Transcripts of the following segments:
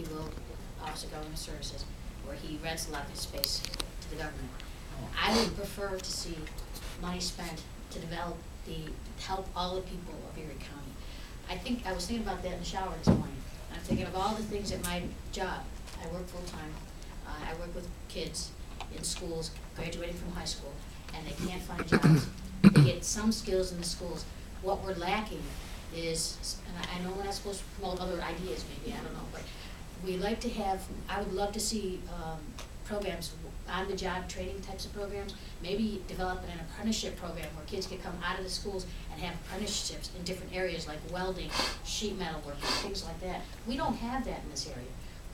he will, Office of Government Services, where he rents a lot of his space to the government. I would prefer to see money spent to develop the, help all the people of Erie County. I think, I was thinking about that in the shower this morning. I'm thinking of all the things at my job. I work full-time. Uh, I work with kids in schools, graduating from high school, and they can't find jobs. They get some skills in the schools. What we're lacking is, and I, I know we're not supposed to promote other ideas, maybe, I don't know, but we like to have, I would love to see, um, programs, on-the-job training types of programs, maybe develop an apprenticeship program where kids could come out of the schools and have apprenticeships in different areas like welding, sheet metal work, things like that. We don't have that in this area.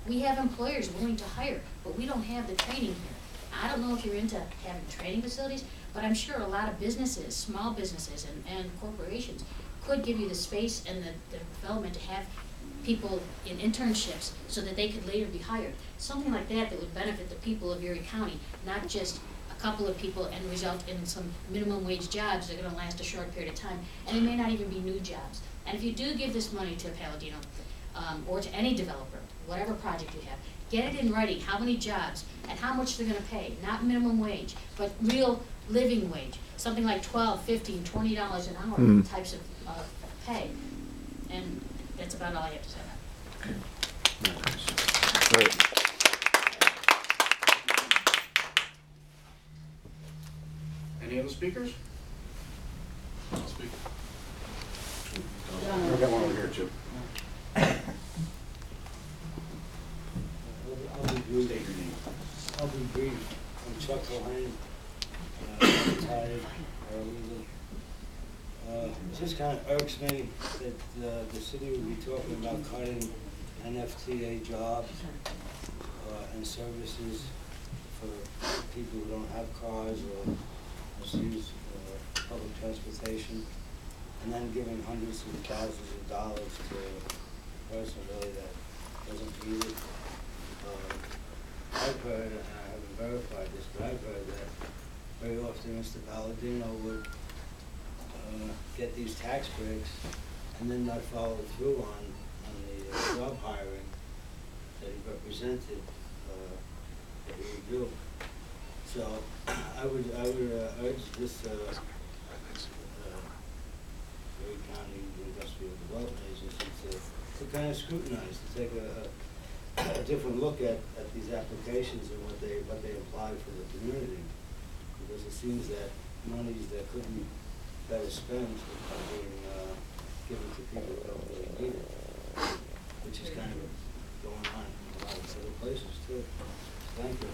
We have employers willing to hire, but we don't have the training here. I don't know if you're into having training facilities, but I'm sure a lot of businesses, small businesses and, and corporations could give you the space and the, the development to have people in internships so that they could later be hired. Something like that that would benefit the people of Erie County, not just a couple of people and result in some minimum wage jobs that are gonna last a short period of time, and it may not even be new jobs. And if you do give this money to Paladino, um, or to any developer, whatever project you have, get it in writing, how many jobs, and how much they're gonna pay, not minimum wage, but real living wage, something like twelve, fifteen, twenty dollars an hour Hmm. types of, uh, pay. And that's about all I have to say. Right. Any other speakers? I'll speak. I've got one over here, Chip. I'll be State brief. your name. I'll be brief. I'm Chuck Cohen, uh, retired paralegal. Uh, just kind of irks me that uh, the city would be talking about cutting NFTA jobs uh, and services for people who don't have cars or use uh, public transportation, and then giving hundreds of thousands of dollars to a person really that doesn't need it. Um, I've heard, and I haven't verified this, but I've heard that very often Mr. Paladino would uh, get these tax breaks and then not follow through on, on the uh, job hiring that he represented, uh, that he would do. So I would, I would uh, urge this, uh, uh, County Industrial Development Agency to, to kind of scrutinize, to take a, a a different look at, at these applications and what they, what they imply for the community. Because it seems that monies that could be better spent are being, uh, given to people who don't really need it. Which is kind of going on in a lot of other places too. Thank you.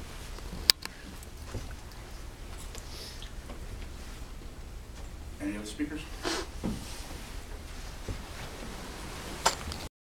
Any other speakers?